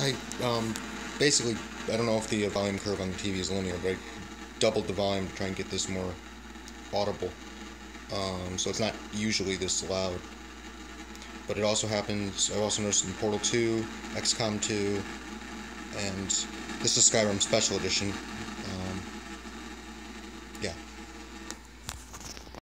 I um, basically I don't know if the volume curve on the TV is linear, but I doubled the volume to try and get this more audible. Um, so it's not usually this loud. But it also happens. I also noticed in Portal 2, XCOM 2, and this is Skyrim Special Edition.